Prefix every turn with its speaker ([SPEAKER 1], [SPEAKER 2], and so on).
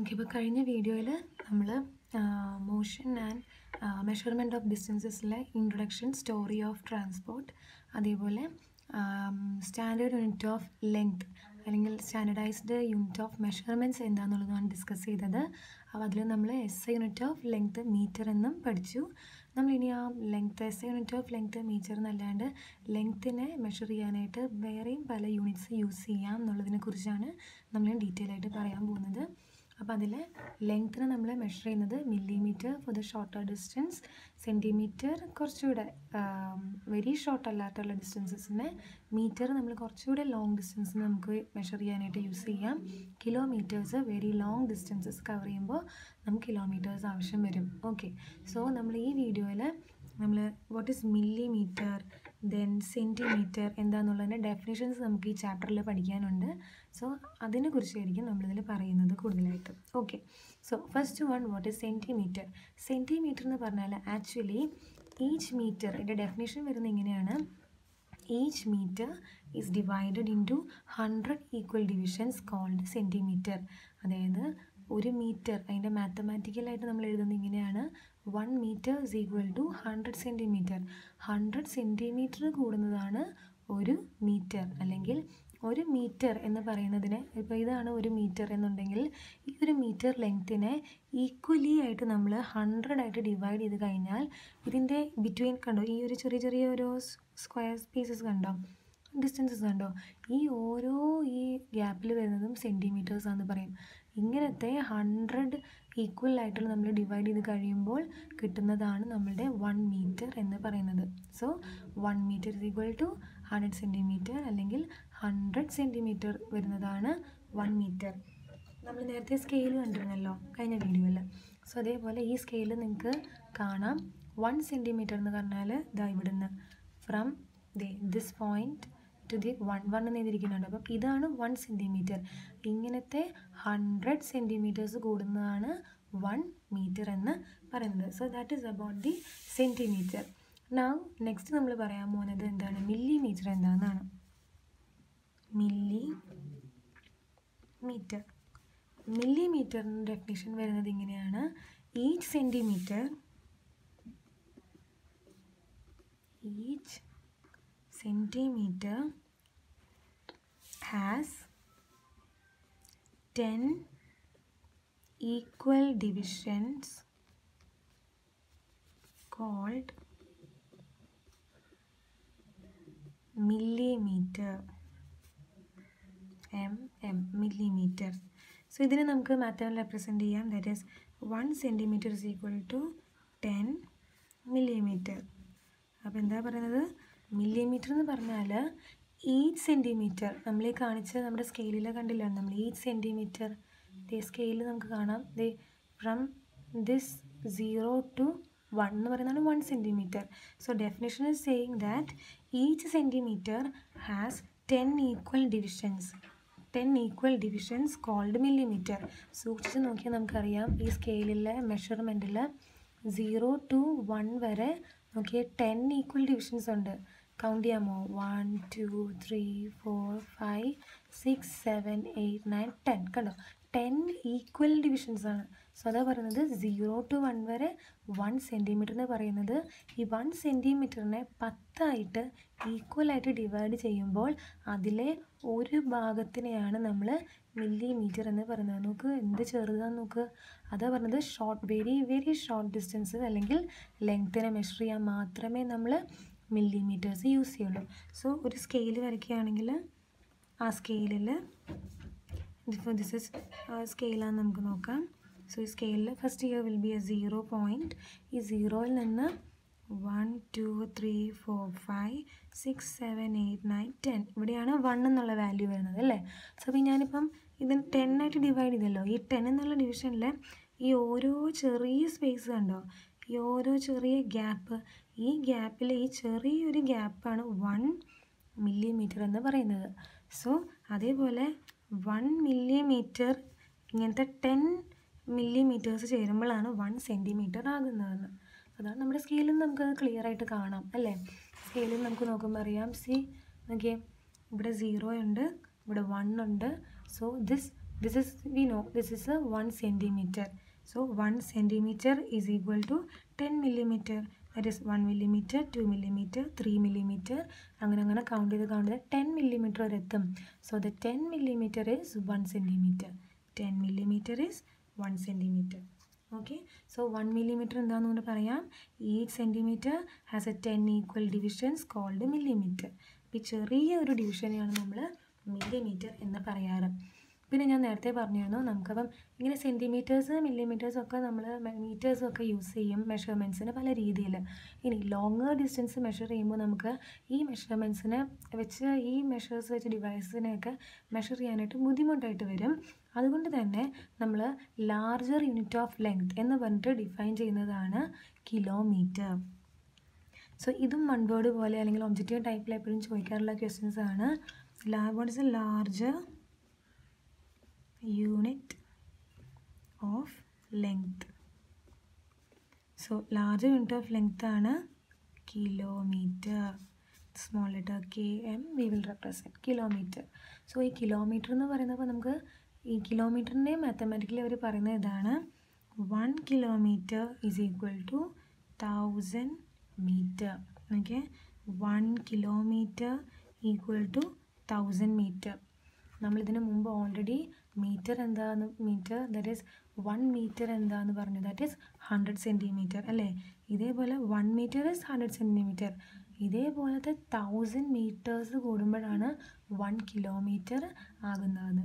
[SPEAKER 1] Okay ഇപ്പോൾ കഴിഞ്ഞ വീഡിയോയിൽ നമ്മൾ മോഷൻ ആൻഡ് മെഷർമെന്റ് ഓഫ് ഡിസ്റ്റൻസസിലെ ഇൻട്രൊഡക്ഷൻ സ്റ്റോറി ഓഫ് ട്രാൻസ്പോർട്ട് അതേപോലെ സ്റ്റാൻഡേർഡ് യൂണിറ്റ് ഓഫ് ലെങ്ത് അല്ലെങ്കിൽ സ്റ്റാൻഡർഡൈസ്ഡ് യൂണിറ്റ് ഓഫ് മെഷർമെന്റ്സ് എന്താണെന്നുള്ളതാണ് ഡിസ്കസ് ചെയ്തത്. അപ്പോൾ അതിൽ നമ്മൾ S I unit of length metre എന്നും പഠിച്ചു. നമ്മളിനി ആ length S I unit of length metre എന്നല്ലാണ്ട് ലെങ്ത്തിനെ മെഷർ ചെയ്യാനായിട്ട് വേറെയും പല യൂണിറ്റ്സ് യൂസ് ചെയ്യാം എന്നുള്ളതിനെ കുറിച്ചാണ് നമ്മൾ ഡീറ്റെയിൽ ആയിട്ട് പറയാൻ പോകുന്നത്. അപ്പോൾ അതിൽ ലെങ്ത്തിന് നമ്മൾ മെഷർ ചെയ്യുന്നത് millimetre for the shorter distance centimetre കുറച്ചുകൂടെ വെരി ഷോർട്ട് അല്ലാത്തുള്ള ഡിസ്റ്റൻസസിനെ മീറ്റർ നമ്മൾ കുറച്ചുകൂടെ ലോങ് ഡിസ്റ്റൻസ് നമുക്ക് മെഷർ ചെയ്യാനായിട്ട് യൂസ് ചെയ്യാം. Kilometres very long distances cover ചെയ്യുമ്പോൾ നമുക്ക് കിലോമീറ്റേഴ്സ് ആവശ്യം വരും. ഓക്കെ സോ നമ്മൾ ഈ വീഡിയോയിൽ നമ്മൾ what is millimetre then centimetre എന്താണെന്നുള്ളതിന്റെ definitions നമുക്ക് ഈ ചാപ്റ്ററിൽ പഠിക്കാനുണ്ട്. സോ അതിനെക്കുറിച്ചായിരിക്കും നമ്മളിതിൽ പറയുന്നത് കൂടുതലായിട്ട്. Okay so first one what is centimetre centimetre എന്ന് പറഞ്ഞാൽ ആക്ച്വലി ഈച്ച് മീറ്റർ അതിന്റെ ഡെഫിനേഷൻ വരുന്നത് ഇങ്ങനെയാണ്. Each metre is divided into hundred equal divisions called centimetre അതായത് ഒരു മീറ്റർ അതിന്റെ മാത്തമാറ്റിക്കലായിട്ട് നമ്മൾ എഴുതുന്നത് ഇങ്ങനെയാണ്. One metre is equal to hundred centimetre hundred centimetre കൂടുന്നതാണ് ഒരു മീറ്റർ അല്ലെങ്കിൽ ഒരു മീറ്റർ എന്ന് പറയുന്നതിന് ഇപ്പോൾ ഇതാണ് ഒരു മീറ്റർ എന്നുണ്ടെങ്കിൽ ഈ ഒരു മീറ്റർ ലെങ്ത്തിനെ ഈക്വലി ആയിട്ട് നമ്മൾ ഹൺഡ്രഡ് ആയിട്ട് ഡിവൈഡ് ചെയ്ത് കഴിഞ്ഞാൽ ഇതിന്റെ ബിറ്റ്വീൻ കണ്ടോ ഈ ഒരു ചെറിയ ചെറിയ ഓരോ സ്ക്വയർ പീസസ് കണ്ടോ ഡിസ്റ്റൻസസ് കണ്ടോ ഈ ഓരോ ഈ ഗ്യാപ്പിൽ വരുന്നതും സെന്റിമീറ്റേഴ്സ് ആണെന്ന് പറയും. ഇങ്ങനത്തെ ഹൺഡ്രഡ് ഈക്വൽ ആയിട്ടുള്ള നമ്മൾ ഡിവൈഡ് ചെയ്ത് കഴിയുമ്പോൾ കിട്ടുന്നതാണ് നമ്മളുടെ വൺ മീറ്റർ എന്ന് പറയുന്നത്. So one metre equal to hundred centimetre അല്ലെങ്കിൽ ഹൺഡ്രഡ് സെന്റിമീറ്റർ വരുന്നതാണ് വൺ മീറ്റർ നമ്മൾ നേരത്തെ സ്കെയിൽ കണ്ടിരുന്നല്ലോ കഴിഞ്ഞ വീഡിയോയിൽ സോ അതേപോലെ ഈ സ്കെയിൽ നിങ്ങൾക്ക് കാണാം. വൺ സെന്റിമീറ്റർ എന്ന് പറഞ്ഞാൽ ഇതാ ഇവിടുന്ന്. From they this point to the one one എന്ന് എഴുതിയിരിക്കുന്നുണ്ട്. അപ്പം ഇതാണ് വൺ സെന്റിമീറ്റർ ഇങ്ങനത്തെ ഹൺഡ്രഡ് സെന്റിമീറ്റേഴ്സ് കൂടുന്നതാണ് വൺ മീറ്റർ എന്ന് പറയുന്നത്. So that is about the centimetre now next നമ്മൾ പറയാൻ പോകുന്നത് എന്താണ്? മില്ലി മീറ്റർ എന്താണെന്നാണ്. മില്ലി മീറ്റർ മില്ലി മീറ്ററിന്റെ ഡെഫിനേഷൻ വരുന്നത് ഇങ്ങനെയാണ്. Each centimetre each centimeter has 10 equal divisions called millimeter M M millimetre. So ഇതിനെ നമുക്ക് മാത്തമിൽ റെപ്രസെന്റ് ചെയ്യാം. That is one centimetre is equal to ten millimetre അപ്പോൾ എന്താ പറയുന്നത്? മില്ലിമീറ്റർ എന്ന് പറഞ്ഞാൽ ഈച്ച് സെന്റിമീറ്റർ നമ്മൾ ഈ കാണിച്ച നമ്മുടെ സ്കെയിലിൽ കണ്ടില്ല? നമ്മൾ ഈച്ച് സെന്റിമീറ്റർ ദേ സ്കെയിൽ നമുക്ക് കാണാം. ദേ from this zero to one എന്ന് പറയുന്നതാണ് one centimetre so definition is saying that each centimetre has ten equal divisions ten equal divisions called millimetre സൂക്ഷിച്ച് നോക്കിയാൽ നമുക്കറിയാം. ഈ സ്കെയിലിലെ മെഷർമെന്റിൽ സീറോ ടു വൺ വരെ നോക്കിയാൽ ടെൻ ഈക്വൽ ഡിവിഷൻസ് ഉണ്ട്. കൗണ്ട് ചെയ്യാമോ? One two three four five six seven eight nine ten കണ്ടോ? ടെൻ ഈക്വൽ ഡിവിഷൻസ് ആണ്. സോ അതാ പറയുന്നത് സീറോ ടു വൺ വരെ വൺ സെന്റിമീറ്റർ എന്ന് പറയുന്നത്. ഈ വൺ സെന്റിമീറ്ററിനെ പത്തായിട്ട് ഈക്വലായിട്ട് ഡിവൈഡ് ചെയ്യുമ്പോൾ അതിലെ ഒരു ഭാഗത്തിനെയാണ് നമ്മൾ മില്ലിമീറ്റർ എന്ന് പറയുന്നത്. നോക്ക് എന്ത് ചെറുതാന്ന് നോക്ക്. അതാ പറഞ്ഞത് short very very short distance അല്ലെങ്കിൽ ലെങ്ത്തിനെ മെഷർ ചെയ്യാൻ മാത്രമേ നമ്മൾ മില്ലിമീറ്റേഴ്സ് യൂസ് ചെയ്യുള്ളൂ. സോ ഒരു സ്കെയിൽ വരയ്ക്കുകയാണെങ്കിൽ ആ സ്കെയിലിൽ ഇപ്പോൾ ദിസ് ഇസ് സ്കെയിലാണ് നമുക്ക് നോക്കാം. സോ ഈ സ്കെയിലിൽ first here will be a zero point ഈ സീറോയിൽ നിന്ന് one two three four five six seven eight nine ten ഇവിടെയാണ് വൺ എന്നുള്ള വാല്യൂ വരുന്നത് അല്ലേ? സോ അപ്പോൾ ഞാനിപ്പം ഇതിന് ടെന്നായിട്ട് ഡിവൈഡ് ചെയ്തല്ലോ. ഈ ടെൻ എന്നുള്ള ഡിവിഷനിൽ ഈ ഓരോ ചെറിയ സ്പേസ് കണ്ടോ? ഈ ഓരോ ചെറിയ ഗ്യാപ്പ് ഈ ഗ്യാപ്പിൽ ഈ ചെറിയൊരു ഗ്യാപ്പാണ് വൺ മില്ലിമീറ്റർ എന്ന് പറയുന്നത്. സോ അതേപോലെ വൺ മില്ലിമീറ്റർ ഇങ്ങനത്തെ ടെൻ മില്ലിമീറ്റേഴ്സ് ചേരുമ്പോഴാണ് വൺ സെന്റിമീറ്റർ ആകുന്നതെന്ന്. അതാണ് നമ്മുടെ സ്കെയിലിൽ നമുക്ക് ക്ലിയർ ആയിട്ട് കാണാം അല്ലേ? സ്കെയിലിൽ നമുക്ക് നോക്കുമ്പോൾ അറിയാം. സി നോക്കിയേ. ഇവിടെ സീറോ ഉണ്ട് ഇവിടെ വൺ ഉണ്ട്. So this this is we know this is a 1 centimetre so 1 centimetre is equal to 10 millimeter. That is 1 millimetre 2 millimetre 3 millimetre അങ്ങനെ അങ്ങനെ കൗണ്ട് ചെയ്ത് കൗണ്ട് ചെയ്ത് ടെൻ മില്ലിമീറ്റർ വരെ എത്തും so the ten millimetre is one centimetre ten millimetre is one centimetre okay so one millimetre എന്താണെന്ന് കൊണ്ട് പറയാം. Each centimetre has a ten equal divisions called millimetre അപ്പോൾ ഈ ചെറിയ ഒരു ഡിവിഷനെയാണ് നമ്മൾ മില്ലിമീറ്റർ എന്ന് പറയാറ്. പിന്നെ ഞാൻ നേരത്തെ പറഞ്ഞിരുന്നു നമുക്കപ്പം ഇങ്ങനെ സെന്റിമീറ്റേഴ്സ് മില്ലിമീറ്റേഴ്സ് ഒക്കെ നമ്മൾ മീറ്റേഴ്സും ഒക്കെ യൂസ് ചെയ്യും മെഷർമെന്റ്സിന് പല രീതിയിൽ ഇനി ലോങ്ങർ ഡിസ്റ്റൻസ് മെഷർ ചെയ്യുമ്പോൾ നമുക്ക് ഈ മെഷർമെന്റ്സിനെ വെച്ച് ഈ മെഷേഴ്സ് വെച്ച് ഡിവൈസിനെയൊക്കെ മെഷർ ചെയ്യാനായിട്ട് ബുദ്ധിമുട്ടായിട്ട് വരും. അതുകൊണ്ട് തന്നെ നമ്മൾ ലാർജർ യൂണിറ്റ് ഓഫ് ലെങ്ത് എന്ന് പറഞ്ഞിട്ട് ഡിഫൈൻ ചെയ്യുന്നതാണ് കിലോമീറ്റർ സോ ഇതും വൺ വേർഡ് പോലെ അല്ലെങ്കിൽ ഒബ്ജക്റ്റീവ് ടൈപ്പിൽ എപ്പോഴും ചോദിക്കാറുള്ള ക്വസ്റ്റ്യൻസ് ആണ്. What is a larger unit of length so large unit of length ആണ് kilometre small letter K M we will represent kilometre so ഈ കിലോമീറ്റർ എന്ന് പറയുന്നപ്പോൾ നമുക്ക് ഈ കിലോമീറ്ററിന്റെ മാത്തമാറ്റിക്കലി അവർ പറയുന്നത് ഇതാണ്. One kilometre is equal to thousand metre okay one kilometre equal to thousand metre നമ്മളിതിന് മുമ്പ് ഓൾറെഡി മീറ്റർ എന്താന്ന് metre that is one metre എന്താന്ന് പറഞ്ഞു. ദാറ്റ് ഈസ് ഹൺഡ്രഡ് സെന്റിമീറ്റർ അല്ലേ? ഇതേപോലെ one metre is hundred centimetre ഇതേപോലത്തെ തൗസൻഡ് മീറ്റേഴ്സ് കൂടുമ്പോഴാണ് one kilometre ആകുന്നത്